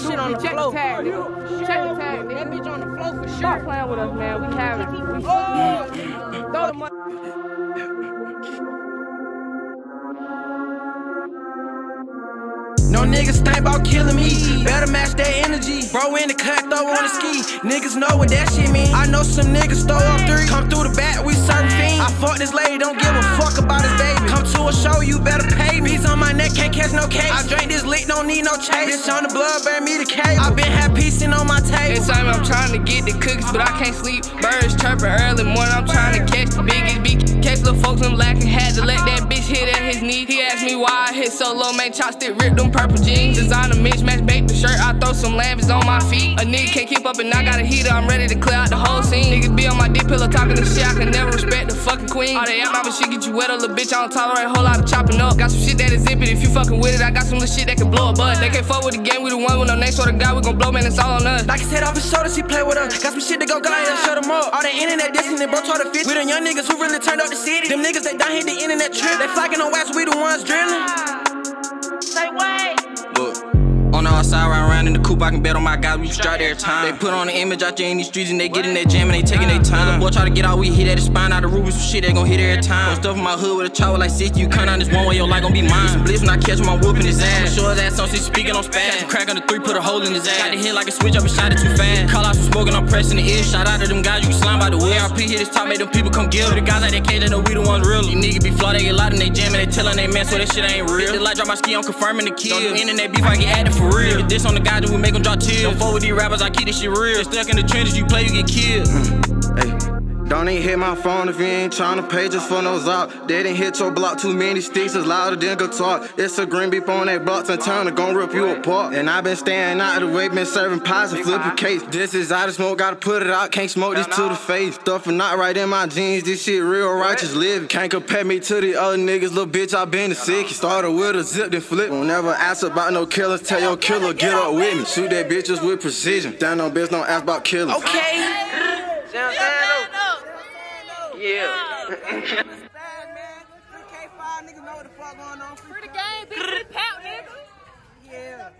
on the Check floor. the tag, nigga. Check the tag, That bitch on the floor for sure. Stop playing with us, man. We have it. We Oh, throw the money. No niggas think about killing me. Better match that energy. Bro in the cut, throw on the ski. Niggas know what that shit mean. I know some niggas throw up three. Come through the back, we certain fiend. I fuck this lady, don't give a fuck about show, you better pay me. Beats on my neck, can't catch no case. I drink this lick, don't need no chase. Bitch on the blood, bear me the cake. I been had piecing on my table. Time I'm trying to get the cookies, but I can't sleep. Birds chirping early morning, I'm trying to catch the biggest beat. Catch the folks, I'm lacking. Had to me why I so low, man. Chopstick ripped them purple jeans. Designer mismatch, bake the shirt. I throw some lambs on my feet. A nigga can't keep up, and I got a heater. I'm ready to clear out the whole scene. Niggas be on my dick pillow talking this shit. I can never respect the fucking queen. All that out, shit get you wet, a little bitch. I don't tolerate a whole lot of chopping up. Got some shit that is zipping. If you fucking with it, I got some little shit that can blow a bud. They can't fuck with the game. We the one with no name, so the guy we gon' blow, man. It's all on us. Like I said off his shoulders, he play with us. Got some shit to go go and shut him up. All that internet dissing, they bro try to fit. We the young niggas who really turned up the city. Them niggas they done hit the internet trip. They flocking on wax, we the ones drilling. On outside, ride around in the coupe, I can bet on my guys, we strike every time. They put on the image out there in these streets and they get in that jam and they taking their time. The boy try to get out, we hit at his spine, out the roof with some shit, they gon' hit every time. Stuff in my hood with a chopper like 60, you cut on this one way, your life gon' be mine. Some bliss when I catch him, I'm whooping his ass. Show his ass on, she's speaking on spaz. Catch crack on the three, put a hole in his ass. Got the hit like a switch up and shot it too fast. Call out some smoking, I'm pressing the ear. Shout out to them guys, you can slime by the wheel. RP hit his top, make them people come gill. The guys like that K, they know we the ones real. These niggas be flawed, they get loud and they jamming, they tellin' they man, so that shit ain't real. The light drop my ski, I'm confirming the kill. Internet beef, I get added for real. This on the guy, then we make them drop tears. Don't fuck with these rappers, I keep this shit real. Stuck in the trenches, you play, you get killed. Mm. Hey, don't even hit my phone if you ain't tryna pay just for those out. They didn't hit your block, too many sticks is louder than guitar. It's a green beep on that blocks and turn to gon' rip you apart. And I been staying out of the way, been serving pies and flipping cakes. This is out of smoke, gotta put it out, can't smoke this to the face. Stuff is not right in my jeans, this shit real righteous living. Can't compare me to the other niggas, little bitch, I been the sickest. Started with a zip, then flip. Don't never ask about no killers, tell your killer, get up with me. Shoot that bitches with precision. Down on bitch, don't ask about killers. Okay. Bad, man. 3K5 niggas know what the fuck going on. Free the game, bitch. Free the nigga. Yeah.